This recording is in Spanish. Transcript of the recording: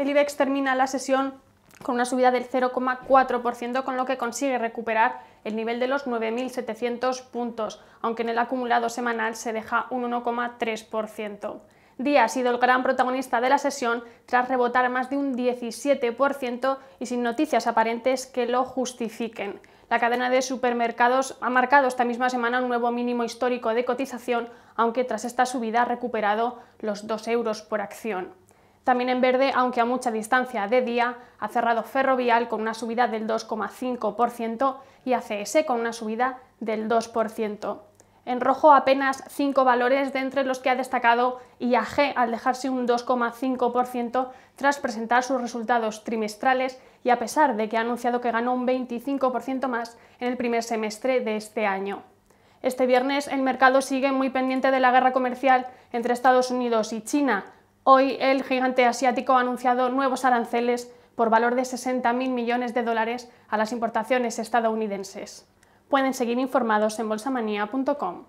el IBEX termina la sesión con una subida del 0,4%, con lo que consigue recuperar el nivel de los 9.700 puntos, aunque en el acumulado semanal se deja un 1,3%. Día ha sido el gran protagonista de la sesión tras rebotar más de un 17% y sin noticias aparentes que lo justifiquen. La cadena de supermercados ha marcado esta misma semana un nuevo mínimo histórico de cotización, aunque tras esta subida ha recuperado los 2 euros por acción. También en verde, aunque a mucha distancia de día, ha cerrado Ferrovial con una subida del 2,5% y ACS con una subida del 2%. En rojo apenas cinco valores de entre los que ha destacado IAG al dejarse un 2,5% tras presentar sus resultados trimestrales y a pesar de que ha anunciado que ganó un 25% más en el primer semestre de este año. Este viernes el mercado sigue muy pendiente de la guerra comercial entre Estados Unidos y China. Hoy el gigante asiático ha anunciado nuevos aranceles por valor de 60.000 millones de dólares a las importaciones estadounidenses. Pueden seguir informados en bolsamanía.com.